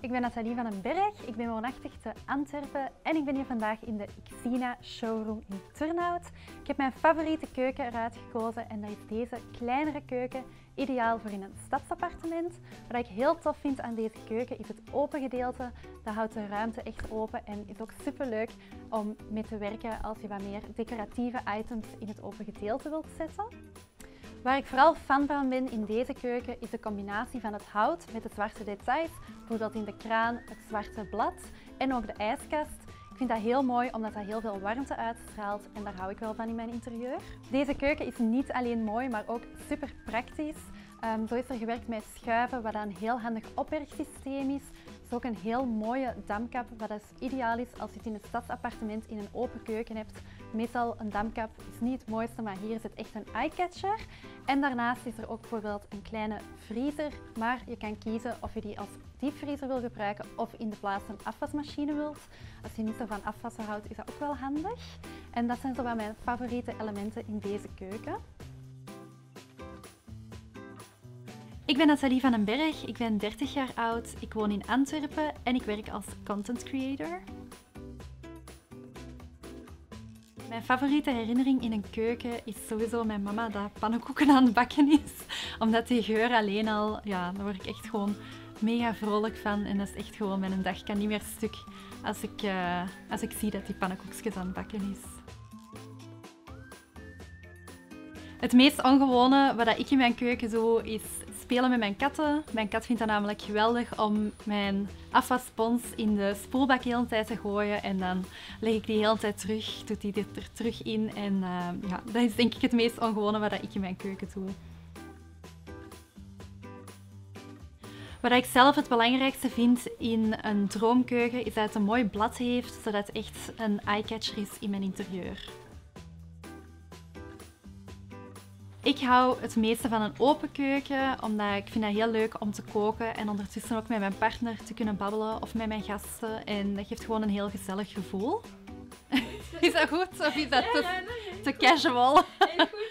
ik ben Nathalie van den Berg. Ik ben woonachtig te Antwerpen en ik ben hier vandaag in de Xina showroom in Turnhout. Ik heb mijn favoriete keuken eruit gekozen en dat is deze kleinere keuken, ideaal voor in een stadsappartement. Wat ik heel tof vind aan deze keuken is het open gedeelte. Dat houdt de ruimte echt open en is ook super leuk om mee te werken als je wat meer decoratieve items in het open gedeelte wilt zetten. Waar ik vooral fan van ben in deze keuken is de combinatie van het hout met de zwarte details, bijvoorbeeld in de kraan, het zwarte blad en ook de ijskast. Ik vind dat heel mooi omdat dat heel veel warmte uitstraalt en daar hou ik wel van in mijn interieur. Deze keuken is niet alleen mooi, maar ook super praktisch. Um, zo is er gewerkt met schuiven, wat een heel handig opbergsysteem is. Het is ook een heel mooie damkap, wat dus ideaal is als je het in een stadsappartement in een open keuken hebt. Meestal een damkap is niet het mooiste, maar hier is het echt een eyecatcher. En daarnaast is er ook bijvoorbeeld een kleine vriezer, maar je kan kiezen of je die als diepvriezer wil gebruiken of in de plaats een afwasmachine wilt. Als je niet zo van afwassen houdt, is dat ook wel handig. En dat zijn zo wel mijn favoriete elementen in deze keuken. Ik ben Nathalie van den Berg, ik ben 30 jaar oud, ik woon in Antwerpen en ik werk als content creator. Mijn favoriete herinnering in een keuken is sowieso mijn mama dat pannenkoeken aan het bakken is. Omdat die geur alleen al, ja, daar word ik echt gewoon mega vrolijk van. En dat is echt gewoon, mijn dag kan niet meer stuk als ik, uh, als ik zie dat die pannenkoekjes aan het bakken is. Het meest ongewone wat ik in mijn keuken doe, is spelen met mijn katten. Mijn kat vindt het namelijk geweldig om mijn afwasspons in de spoelbak de hele tijd te gooien. En dan leg ik die de hele tijd terug, doet hij dit er terug in. En uh, ja, dat is denk ik het meest ongewone wat ik in mijn keuken doe. Wat ik zelf het belangrijkste vind in een droomkeuken is dat het een mooi blad heeft, zodat het echt een eyecatcher is in mijn interieur. Ik hou het meeste van een open keuken, omdat ik vind het heel leuk om te koken en ondertussen ook met mijn partner te kunnen babbelen of met mijn gasten. En dat geeft gewoon een heel gezellig gevoel. Is dat goed of is dat te, te casual? Heel goed.